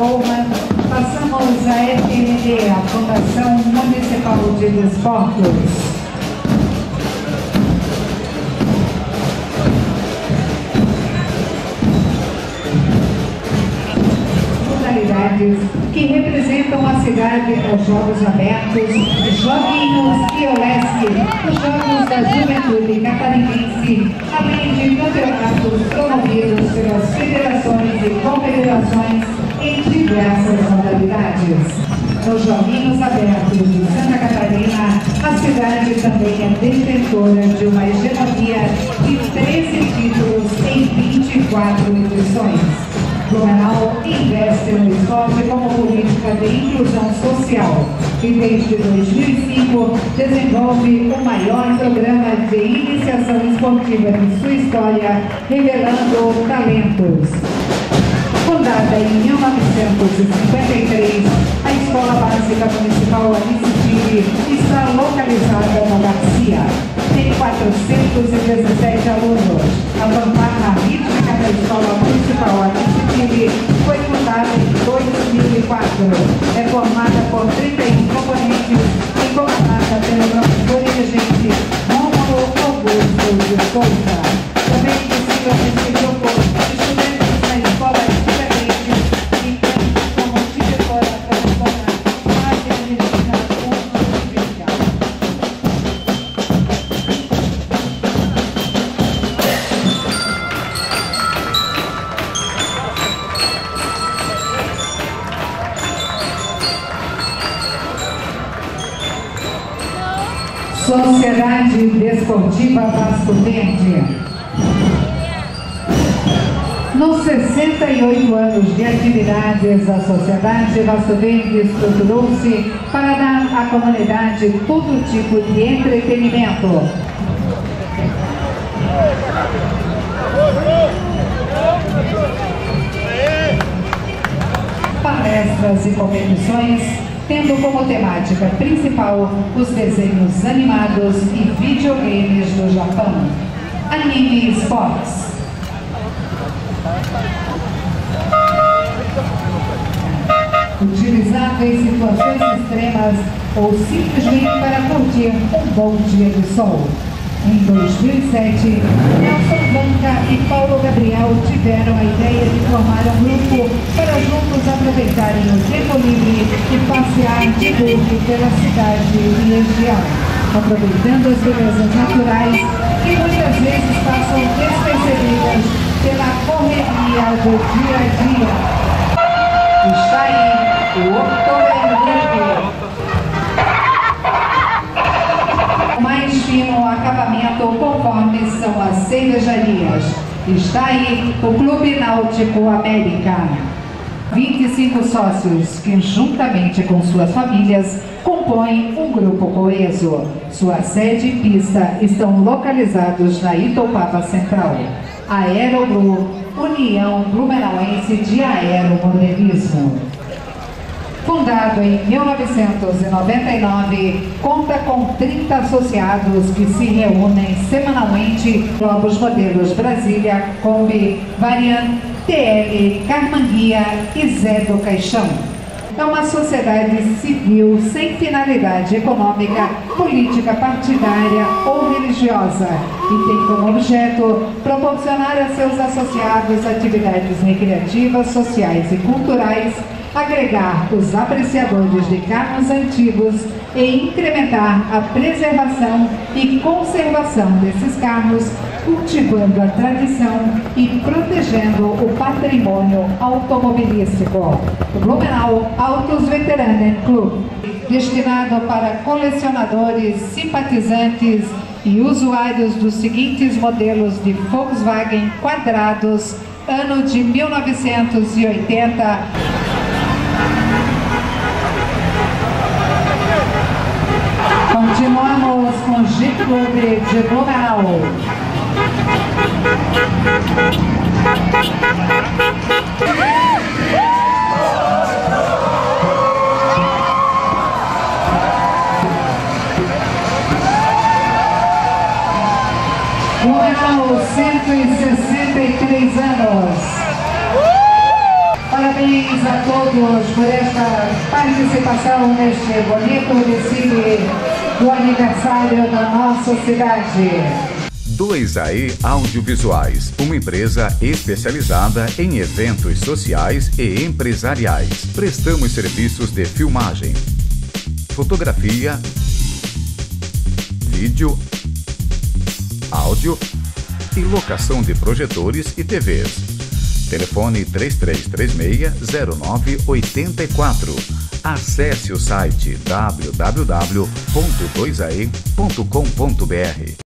Passamos a FND, a Fundação Municipal de Desportos. que representam a cidade aos Jogos Abertos, Joguinhos Piolesque, os Jogos da Juventude Catarinense, além de campeonatos promovidos pelas federações e confederações em diversas modalidades. Nos Joguinhos Abertos de Santa Catarina, a cidade também é detentora de uma hegemonia de 13 títulos em 24 edições. Blumenau investe no esporte como política de inclusão social e desde 2005 desenvolve o maior programa de iniciação esportiva de sua história, revelando talentos. Fundada em 1953, a Escola Básica Municipal Alice Tille está localizada no Garcia. Sociedade Desportiva Vasco Verde. Nos 68 anos de atividades, a Sociedade Vasco Verde estruturou-se para dar à comunidade todo tipo de entretenimento. Palestras e competições tendo como temática principal os desenhos animados e videogames do Japão. Anime Sports. Utilizado em situações extremas ou simplesmente para curtir um bom dia de sol. Em 2007, Nelson Banca e Paulo Gabriel tiveram a ideia de formar um grupo para juntos aproveitarem o tempo livre e passear de buggy pela cidade e região, aproveitando as belezas naturais que muitas vezes passam despercebidas pela correria do dia a dia. Está aí o Oktoberfest mais fino acabamento conforme são as cervejarias. Está aí o Clube Náutico América. 25 sócios que, juntamente com suas famílias, compõem um grupo coeso. Sua sede e pista estão localizados na Itopava Central. Aeroblu, União Blumenauense de Aeromodelismo. Fundado em 1999, conta com 30 associados que se reúnem semanalmente Globos Modelos Brasília, Kombi, Variant, TL, Carmanguia e Zé do Caixão. É uma sociedade civil sem finalidade econômica, política partidária ou religiosa e tem como objeto proporcionar a seus associados atividades recreativas, sociais e culturais agregar os apreciadores de carros antigos e incrementar a preservação e conservação desses carros, cultivando a tradição e protegendo o patrimônio automobilístico. Blumenau Autos Veteranen Club, destinado para colecionadores, simpatizantes e usuários dos seguintes modelos de Volkswagen quadrados, ano de 1980. Continuamos com Jeep Clube de Blumenau. Blumenau, 163 anos. Parabéns a todos por esta participação neste bonito desfile do aniversário da nossa cidade. 2AE Audiovisuais, uma empresa especializada em eventos sociais e empresariais. Prestamos serviços de filmagem, fotografia, vídeo, áudio e locação de projetores e TVs. Telefone 3336-0984. Acesse o site www.2ae.com.br.